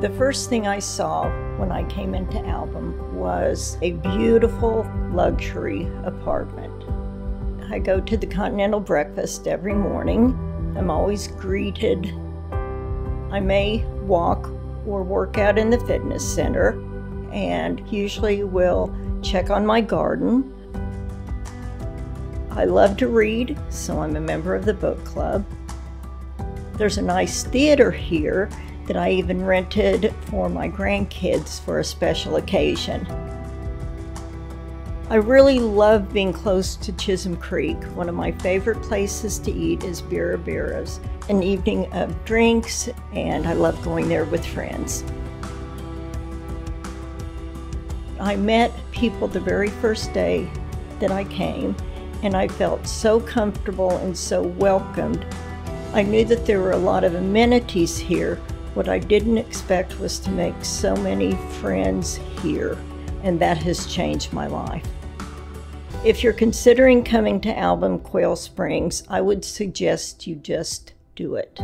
The first thing I saw when I came into Album was a beautiful luxury apartment. I go to the Continental Breakfast every morning. I'm always greeted. I may walk or work out in the fitness center and usually will check on my garden. I love to read, so I'm a member of the book club. There's a nice theater here that I even rented for my grandkids for a special occasion. I really love being close to Chisholm Creek. One of my favorite places to eat is Birra Birra's, an evening of drinks, and I love going there with friends. I met people the very first day that I came, and I felt so comfortable and so welcomed. I knew that there were a lot of amenities here. What I didn't expect was to make so many friends here, and that has changed my life. If you're considering coming to Album Quail Springs, I would suggest you just do it.